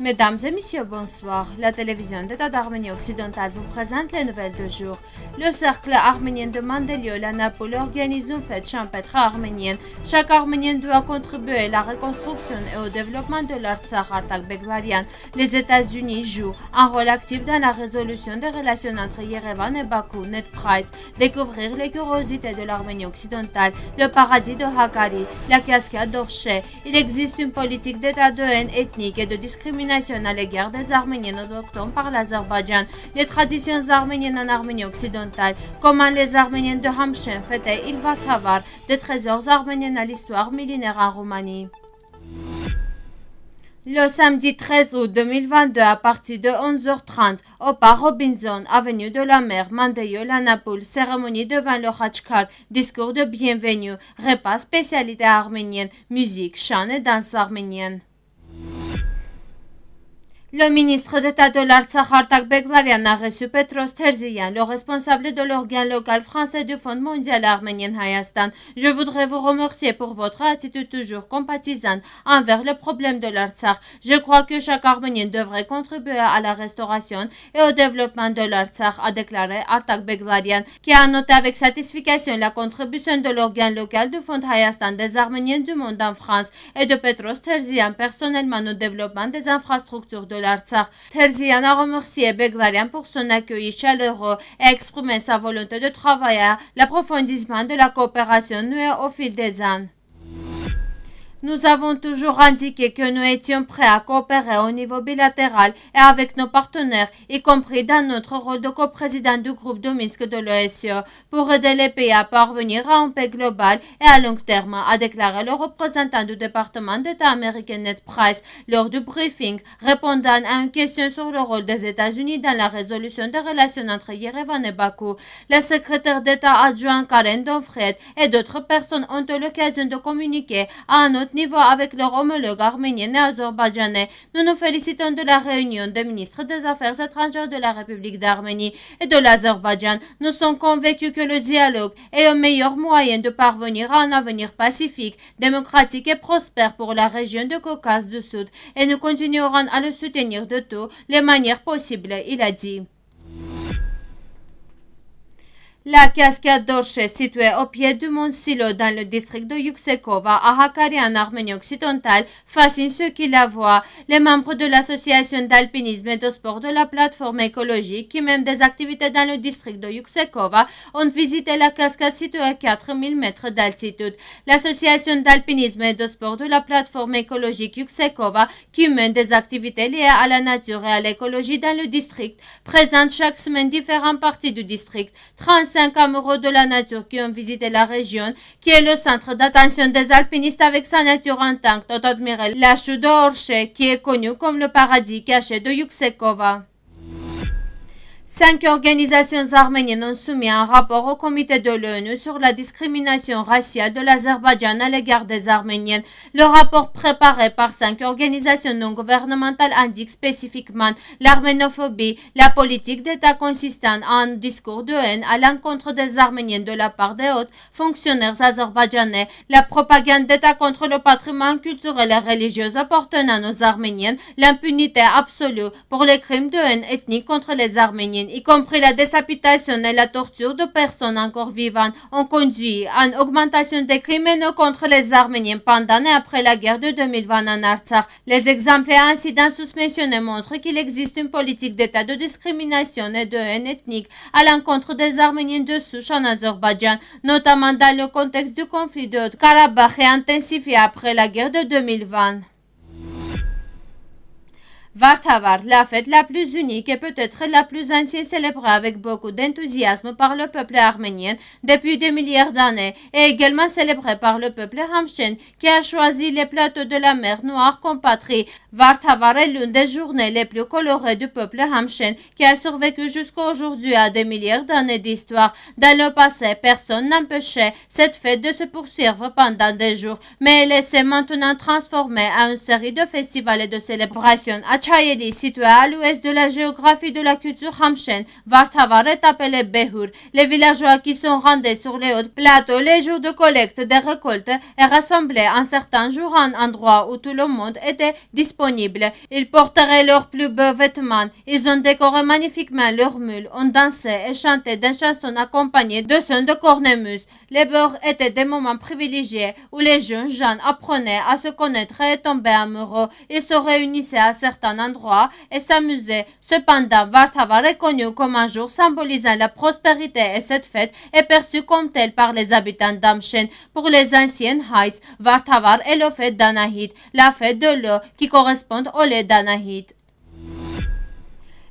Mesdames et messieurs, bonsoir. La télévision d'État d'Arménie occidentale vous présente les nouvelles du jour. Le cercle arménien de Mandelieu, la Napoule, organise une fête champêtre arménienne. Chaque Arménien doit contribuer à la reconstruction et au développement de l'Artsakh Artak Beglarian. Les États-Unis jouent un rôle actif dans la résolution des relations entre Yerevan et Bakou. Net Price, découvrir les curiosités de l'Arménie occidentale, le paradis de Hakari, la cascade d'Orché. Il existe une politique d'état de haine ethnique et de discrimination à l'égard des Arméniens autochtones par l'Azerbaïdjan, les traditions arméniennes en Arménie occidentale, comment les Arméniens de Hamshen fêtaient Ilvartavar, des trésors arméniens à l'histoire millénaire en Roumanie. Le samedi 13 août 2022 à partir de 11h30 au parc Robinson, avenue de la mer, Mandeyol à Naples, cérémonie devant le Khachkar, discours de bienvenue, repas spécialité arménienne, musique, chant et danse arménienne. Le ministre d'État de l'Artsakh Artak Beglarian a reçu Petros Terzian, le responsable de l'organe local français du Fonds mondial arménien Hayastan. Je voudrais vous remercier pour votre attitude toujours compatissante envers le problème de l'Artsakh. Je crois que chaque Arménien devrait contribuer à la restauration et au développement de l'Artsakh, a déclaré Artak Beglarian, qui a noté avec satisfaction la contribution de l'organe local du Fonds Hayastan des Arméniens du monde en France et de Petros Terzian personnellement au développement des infrastructures de l'Artsakh. Terzian a remercié Beglarian pour son accueil chaleureux et exprimé sa volonté de travailler à l'approfondissement de la coopération nouée au fil des ans. Nous avons toujours indiqué que nous étions prêts à coopérer au niveau bilatéral et avec nos partenaires, y compris dans notre rôle de coprésident du groupe de Minsk de l'OSCE, pour aider les pays à parvenir à un paix global et à long terme, a déclaré le représentant du département d'État américain Ned Price lors du briefing, répondant à une question sur le rôle des États-Unis dans la résolution des relations entre Yerevan et Bakou. Le secrétaire d'État adjoint Karen Donfred et d'autres personnes ont eu l'occasion de communiquer à un autre niveau avec leur homologue arménien et azerbaïdjanais. Nous nous félicitons de la réunion des ministres des Affaires étrangères de la République d'Arménie et de l'Azerbaïdjan. Nous sommes convaincus que le dialogue est le meilleur moyen de parvenir à un avenir pacifique, démocratique et prospère pour la région de Caucase du Sud et nous continuerons à le soutenir de toutes les manières possibles, il a dit. La cascade d'Orche, située au pied du mont Silo dans le district de Yuksekova, à Hakari en Arménie occidentale, fascine ceux qui la voient. Les membres de l'association d'alpinisme et de sport de la plateforme écologique, qui mène des activités dans le district de Yuksekova, ont visité la cascade située à 4000 mètres d'altitude. L'association d'alpinisme et de sport de la plateforme écologique Yuksekova, qui mène des activités liées à la nature et à l'écologie dans le district, présente chaque semaine différentes parties du district. 35 amoureux de la nature qui ont visité la région, qui est le centre d'attention des alpinistes avec sa nature intacte, ont admiré la chute d'Orche, qui est connue comme le paradis caché de Yuksekova. Cinq organisations arméniennes ont soumis un rapport au comité de l'ONU sur la discrimination raciale de l'Azerbaïdjan à l'égard des Arméniennes. Le rapport préparé par cinq organisations non gouvernementales indique spécifiquement l'arménophobie, la politique d'État consistante en discours de haine à l'encontre des Arméniens de la part des hauts fonctionnaires azerbaïdjanais, la propagande d'État contre le patrimoine culturel et religieux appartenant aux Arméniennes, l'impunité absolue pour les crimes de haine ethnique contre les Arméniens y compris la décapitation et la torture de personnes encore vivantes, ont conduit à une augmentation des criminels contre les Arméniens pendant et après la guerre de 2020 en Artsakh. Les exemples et incidents susmentionnés montrent qu'il existe une politique d'état de discrimination et de haine ethnique à l'encontre des Arméniens de souche en Azerbaïdjan, notamment dans le contexte du conflit de Haute-Karabakh et intensifié après la guerre de 2020. Vartavar, la fête la plus unique et peut-être la plus ancienne célébrée avec beaucoup d'enthousiasme par le peuple arménien depuis des milliards d'années, et également célébrée par le peuple Hamchen qui a choisi les plateaux de la mer Noire comme patrie. Vartavar est l'une des journées les plus colorées du peuple Hamchen qui a survécu jusqu'à aujourd'hui à des milliards d'années d'histoire. Dans le passé, personne n'empêchait cette fête de se poursuivre pendant des jours, mais elle s'est maintenant transformée en une série de festivals et de célébrations Chayeli, situé à l'ouest de la géographie de la culture Hamshen, Vartavar est appelé Behur. Les villageois qui sont rendus sur les hautes plateaux les jours de collecte des récoltes et rassemblés en certains jours en endroits où tout le monde était disponible. Ils porteraient leurs plus beaux vêtements. Ils ont décoré magnifiquement leurs mules, ont dansé et chanté des chansons accompagnées de sons de cornemuse. Les beurs étaient des moments privilégiés où les jeunes gens apprenaient à se connaître et tomber amoureux. Ils se réunissaient à certains endroits et s'amusaient. Cependant, Vartava est connu comme un jour symbolisant la prospérité et cette fête est perçue comme telle par les habitants d'Amchen. Pour les anciennes Haïs, Vartavar est le fête d'Anahit, la fête de l'eau qui correspond au lait d'Anahit.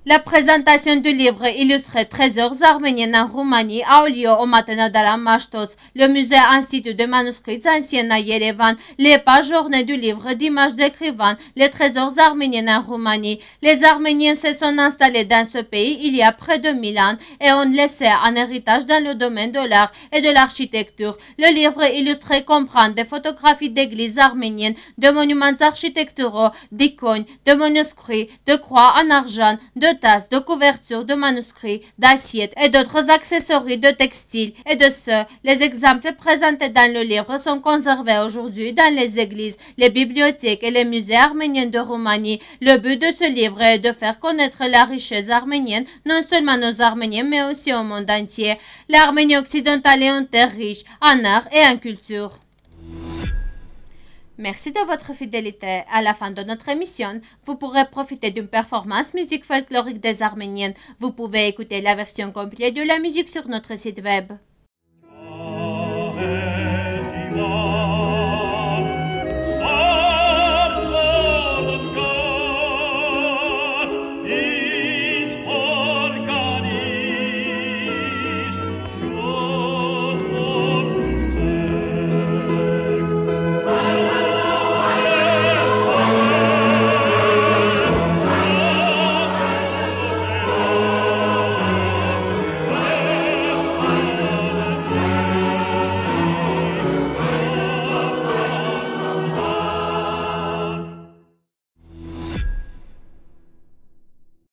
La présentation du livre illustré Trésors arméniens en Roumanie a eu lieu au matin de la Mashtos, le musée Institut de manuscrits anciens à Yerevan. Les pages journées du livre d'images d'écrivains, les trésors arméniens en Roumanie. Les Arméniens se sont installés dans ce pays il y a près de mille ans et ont laissé un héritage dans le domaine de l'art et de l'architecture. Le livre illustré comprend des photographies d'églises arméniennes, de monuments architecturaux, d'icônes, de manuscrits, de croix en argent, de tasses, de couvertures, de manuscrits, d'assiettes et d'autres accessoires de textiles et de ceux, les exemples présentés dans le livre sont conservés aujourd'hui dans les églises, les bibliothèques et les musées arméniens de Roumanie. Le but de ce livre est de faire connaître la richesse arménienne, non seulement aux Arméniens, mais aussi au monde entier. L'Arménie occidentale est une terre riche en art et en culture. Merci de votre fidélité. À la fin de notre émission, vous pourrez profiter d'une performance musique folklorique des Arméniennes. Vous pouvez écouter la version complète de la musique sur notre site web.